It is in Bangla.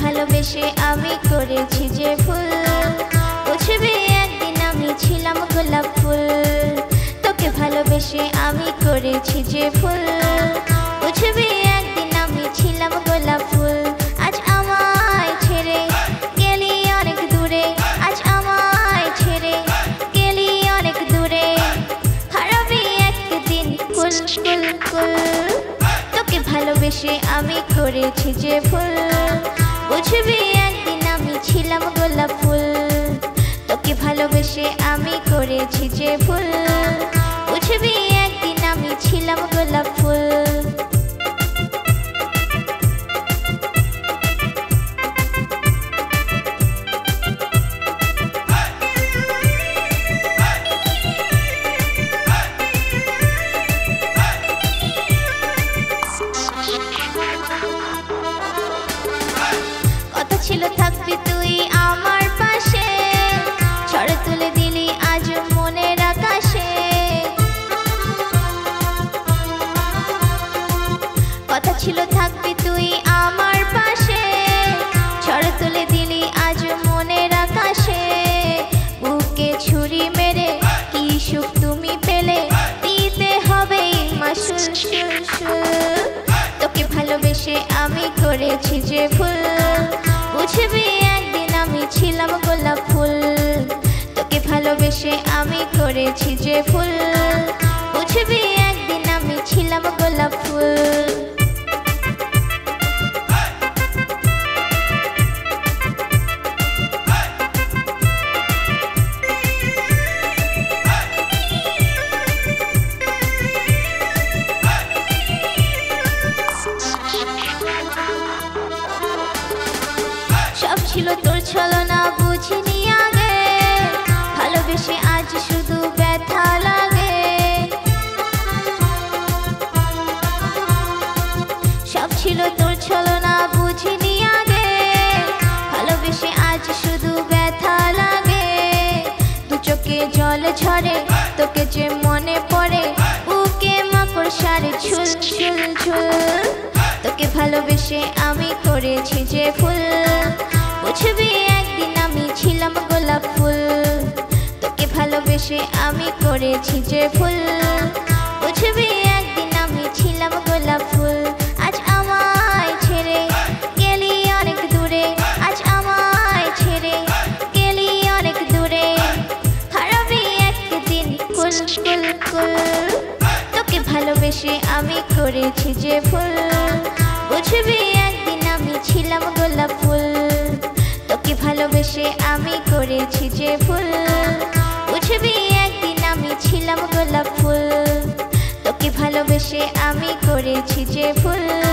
ভালোবেসে আমি করেছি যে ভুল গোলাপ ফুল। তোকে ভালোবেসে আমি করেছি যে ভুল বুঝবি একদিন আমি ছিলাম গোলাপ ফুল। আজ আমায় ছেড়ে গেলি অনেক দূরে। আজ আমায় ছেড়ে গেলি অনেক দূরে। হারাবি একদিন কুল কুল কুল তোকে ভালোবেসে আমি করেছি যে ভুল বুঝবি একদিন আমি ছিলাম গোলাপ ফুল। তোকে ভালোবেসে আমি করেছি যে ভুল। বুঝবি একদিন আমি ছিলাম গোলাপ ফুল। ছিল কথা ছিল, থাকবি তুই আমার পাশে। ছড়ে তুলে দিলি আজ মনের আকাশে। বুকে ছুরি মেরে কি সুখ তুমি পেলে? দিতে হবে তোকে ভালোবেসে আমি করেছি যে ভুল। বুঝবি একদিন আমি ছিলাম গোলাপ ফুল। তোকে ভালোবেসে আমি করেছি যে ভুল। বুঝবি একদিন আমি ছিলাম গোলাপ ফুল। ছিল তোর ছলনা বুঝিনি আগে। ভালোবেসে আজ শুধু ব্যথা লাগে। সব ছিল তোর ছলনা বুঝিনি আগে। ভালোবেসে আজ শুধু ব্যথা লাগে। দু চোখে জল ঝরে, তোকে যে মনে পড়ে, বুকে মাকড় সারে ঝুল ঝুল ঝুল। তোকে ভালোবেসে আমি করেছি ভালোবেসে আমি করেছি যে ফুল। বুঝবি একদিন আমি ছিলাম গোলাপ ফুল। আজ আমায় ছেড়ে গেলি অনেক দূরে। আজ আমায় ছেড়ে গেলি অনেক দূরে। হারাবি একদিন কুল কুল কুল তোকে ভালোবেসে আমি করেছি যে ফুল। বুঝবি একদিন আমি ছিলাম গোলাপ ফুল। তোকে ভালোবেসে আমি করেছি যে ফুল। ভালোবেসে আমি করেছি যে ফুল।